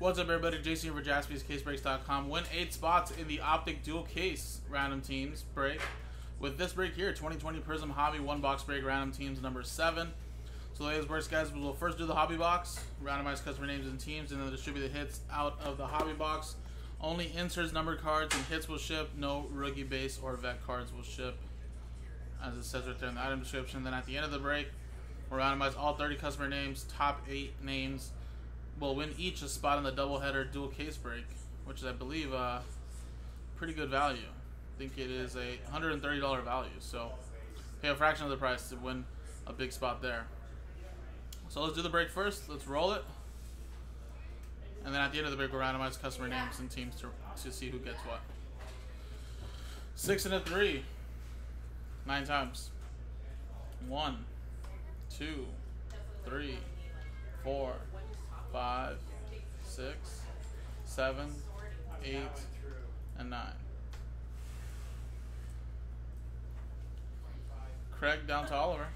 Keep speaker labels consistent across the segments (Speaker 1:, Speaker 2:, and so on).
Speaker 1: What's up, everybody? Jason here for JaspysCaseBreaks.com. Win eight spots in the Optic Dual Case Random Teams break. With this break here, 2020 Prizm Hobby One Box Break Random Teams number seven. So the way this works, guys, we'll first do the hobby box, randomize customer names and teams, and then distribute the hits out of the hobby box. Only inserts, number cards, and hits will ship. No rookie base or vet cards will ship, as it says right there in the item description. Then at the end of the break, we'll randomize all 30 customer names, top eight names will win each a spot in the doubleheader dual case break, which is, I believe, uh, pretty good value. I think it is a $130 value, so pay a fraction of the price to win a big spot there. So let's do the break first. Let's roll it. And then at the end of the break, we'll randomize customer names and teams to, to see who gets what. Six and a three. Nine times. One, two, three, four, five, six, seven, eight, and nine. Craig down to Oliver.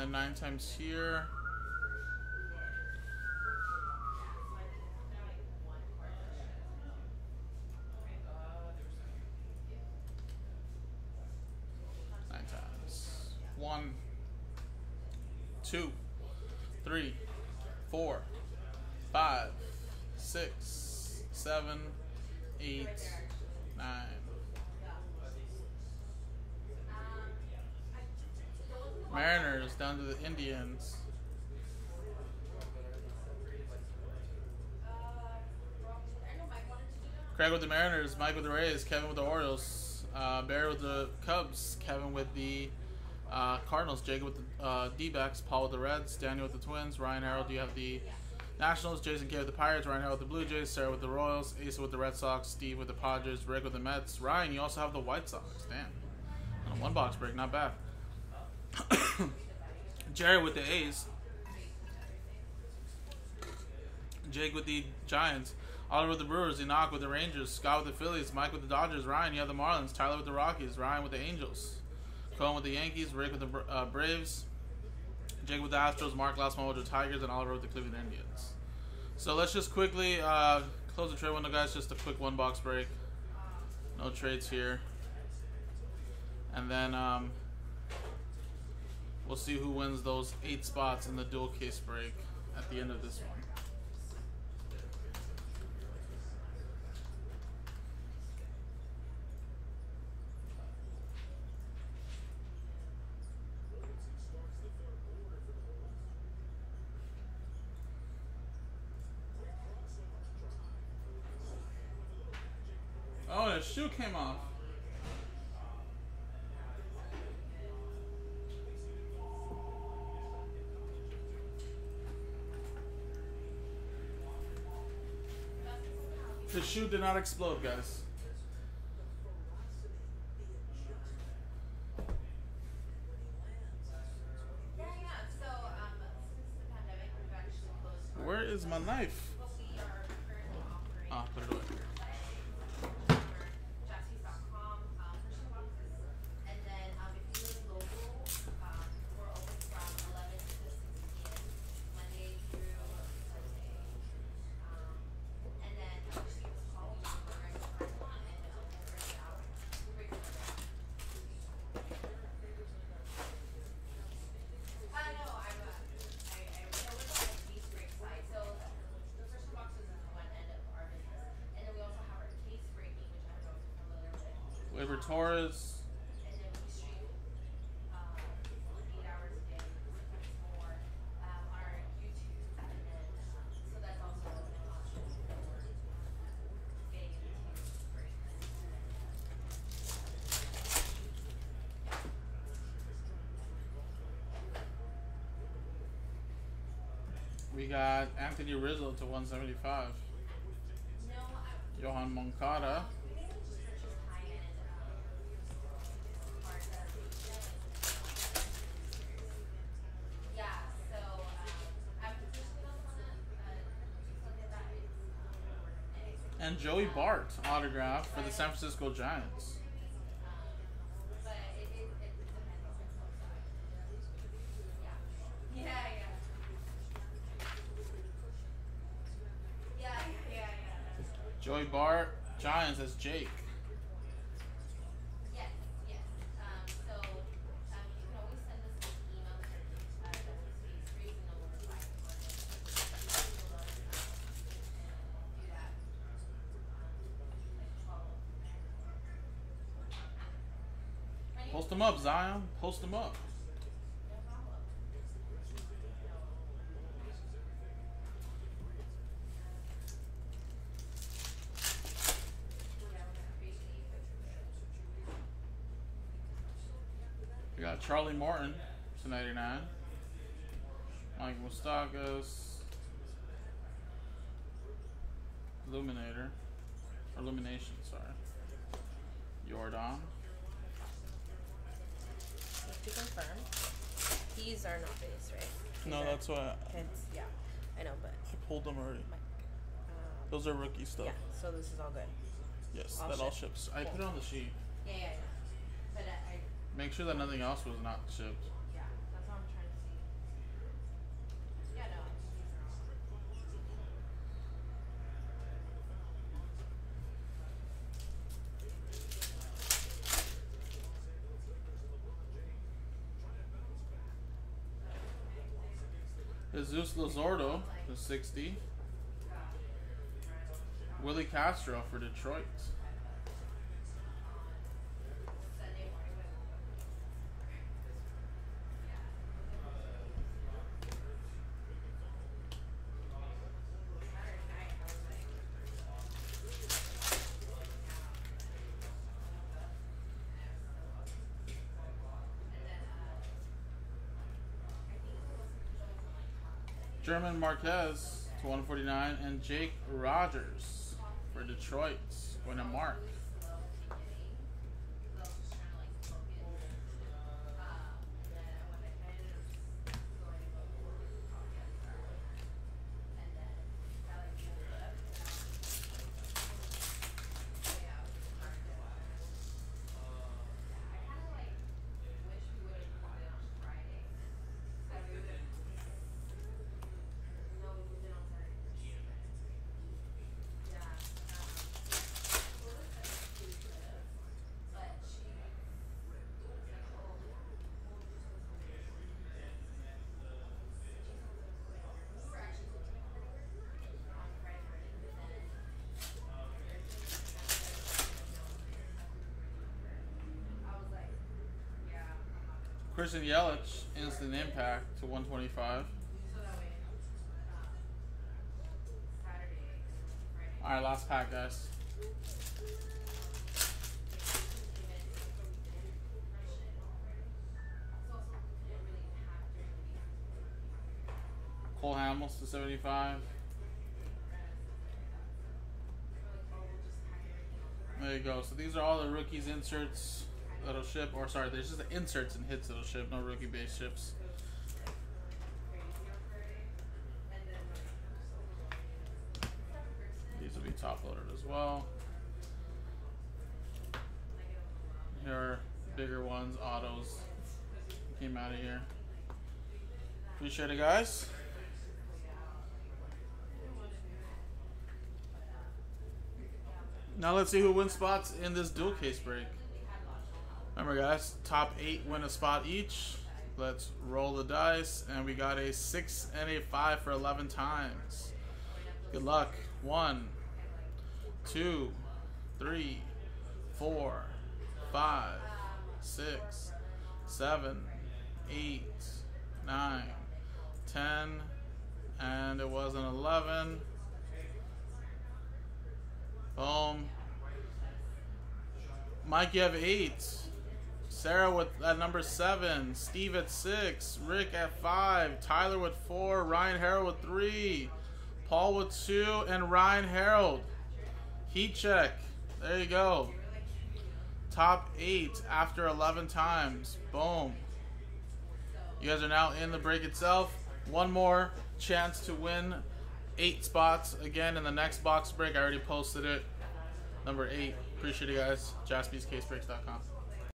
Speaker 1: Then nine times here. Nine times. One, two, three, four, five, six, seven, eight, nine. Mariners down to the Indians. Craig with the Mariners, Mike with the Rays, Kevin with the Orioles, uh, Barry with the Cubs, Kevin with the uh, Cardinals, Jacob with the uh, D-backs, Paul with the Reds, Daniel with the Twins, Ryan Harold, you have the Nationals, Jason K with the Pirates, Ryan Harold with the Blue Jays, Sarah with the Royals, Asa with the Red Sox, Steve with the Padres, Rick with the Mets, Ryan, you also have the White Sox. Damn. On one box break, not bad. Jerry with the A's. Jake with the Giants. Oliver with the Brewers. Enoch with the Rangers. Scott with the Phillies. Mike with the Dodgers. Ryan, you have the Marlins. Tyler with the Rockies. Ryan with the Angels. Cohen with the Yankees. Rick with the uh, Braves. Jake with the Astros. Mark one with the Tigers. And Oliver with the Cleveland Indians. So let's just quickly uh, close the trade window, guys. Just a quick one box break. No trades here. And then um, We'll see who wins those eight spots in the dual case break at the end of this one. Oh, the shoe came off. The shoe did not explode, guys. Where is my knife? Ah, put it away. Gleyber Torres. We got Anthony Rizzo to 175. Yoan Moncada. And Joey Bart autograph for the San Francisco Giants.
Speaker 2: Yeah, yeah. Yeah, yeah, yeah, yeah.
Speaker 1: Joey Bart, Giants as Jake.
Speaker 2: Yes, yes. Um, so, um, you can always send us an email to, uh, WC's reason number five. Do that.
Speaker 1: Post them up, Zion. Post them up. We got Charlie Morton to 99. Mike Moustakas. Illuminator. Illumination, sorry. Jordan.
Speaker 3: Just to confirm, these are not base, right? These
Speaker 1: No,
Speaker 3: are
Speaker 1: that's why
Speaker 3: Hits, yeah, I know, but
Speaker 1: I pulled them already.
Speaker 3: my, um,
Speaker 1: Those are rookie stuff.
Speaker 3: yeah. So this is all good.
Speaker 1: Yes,
Speaker 3: All
Speaker 1: that all
Speaker 3: shipped.
Speaker 1: ships. I put it on the sheet.
Speaker 2: Yeah, yeah, yeah. But uh, I,
Speaker 1: Make sure that nothing else was not shipped.
Speaker 2: yeah, that's what I'm trying to see. Yeah, no, these are all.
Speaker 1: Jesus Luzardo to 60. Willie Castro for Detroit. German Marquez to 149. And Jake Rogers for Detroit. going to mark. Christian Yelich, instant impact to 125. All right, last pack, guys. Cole Hamels to 75. There you go. So these are all the rookies inserts that'll ship, or sorry, there's just the inserts and hits that'll ship. No rookie base ships. These will be top loaded as well. Here are bigger ones, autos. Came out of here. Appreciate it, guys. Now let's see who wins spots in this dual case break. Remember, guys, top eight win a spot each. Let's roll the dice, and we got a six and a five for 11 times. Good luck. One, two, three, four, five, six, seven, eight, nine, ten, and it was an 11. Boom. Mike, you have eight. Sarah with at number seven. Steve at six. Rick at five. Tyler with four. Ryan Harold with three. Paul with two. And Ryan Harold. Heat check. There you go. Top eight after 11 times. Boom. You guys are now in the break itself. One more chance to win eight spots again in the next box break. I already posted it. Number eight. Appreciate you guys. JaspysCaseBreaks.com.